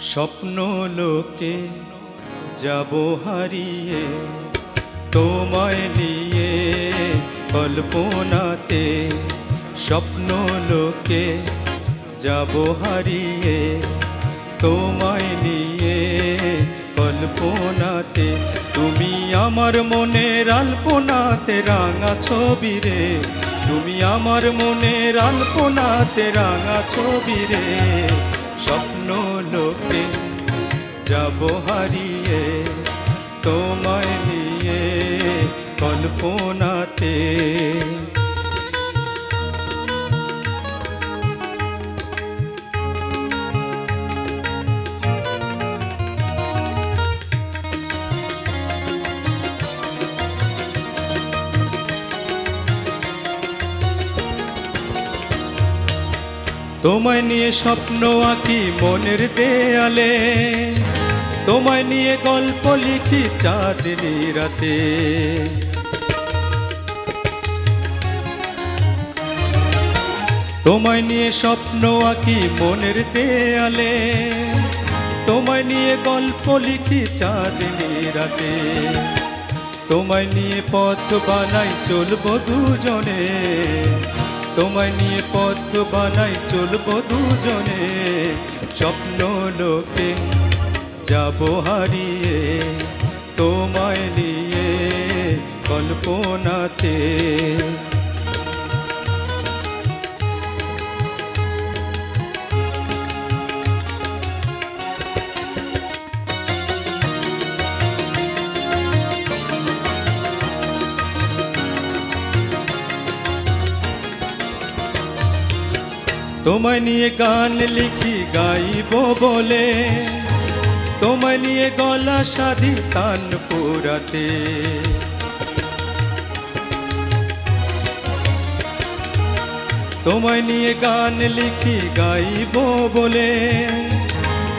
স্বপ্ন লোকে যাব হারিয়ে, তোমায় নিয়ে কল্পনাতে স্বপ্ন লোকে যাব হারিয়ে, তোমায় নিয়ে কল্পনাতে। তুমি আমার মনের আলপনাতে রাঙা ছবি রে, তুমি আমার মনের আলপনাতে রাঙা ছবি রে। স্বপ্ন লোকে যাব হারিয়ে তোমায় নিয়ে কল্পনাতে। তোমায় নিয়ে স্বপ্ন আঁকি মনের দেয়ালে। তোমায় নিয়ে গল্প লিখি চাঁদনি রাতে তোমায় নিয়ে স্বপ্ন আঁকি মনের দেয়ালে। তোমায় নিয়ে গল্প লিখি চাঁদনি রাতে তোমায় নিয়ে পথ বানাই চলবো দুজনে। তোমায় নিয়ে পথ বানাই চলবো দুজনে। স্বপ্ন লোকে যাব হারিয়ে তোমায় নিয়ে কল্পনাতে। তোমায় নিয়ে গান লিখি গাইব বলে। তোমায় নিয়ে গলা সাধি তান পোড়াতে তোমায় নিয়ে গান লিখি গাইব বলে।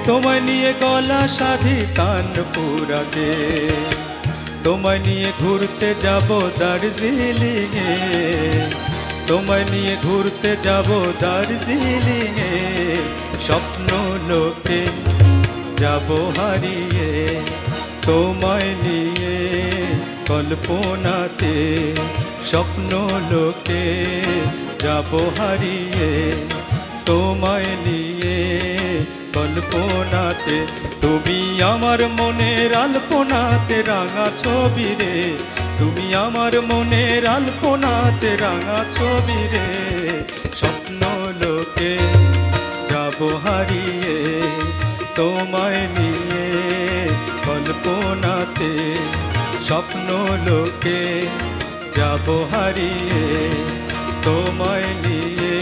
তোমায় নিয়ে গলা সাধি তান তোমায় নিয়ে ঘুরতে যাব দার্জিলিংয়ে। তোমায় নিয়ে ঘুরতে যাব দার্জিলিংয়ে। স্বপ্ন লোকে যাব হারিয়ে, তোমায় নিয়ে কল্পনাতে, স্বপ্ন লোকে যাব হারিয়ে, তোমায় নিয়ে কল্পনাতে। তুমি আমার মনের আলপনাতে রাঙা ছবি রে, তুমি আমার মনের আলপনাতে রাঙা ছবি রে, স্বপ্ন লোকে যাব হারিয়ে। তোমায় নিয়ে কল্পনাতে স্বপ্ন লোকে যাব হারিয়ে। তোমায় নিয়ে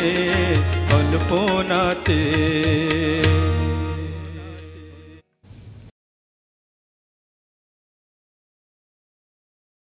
কল্পনাতে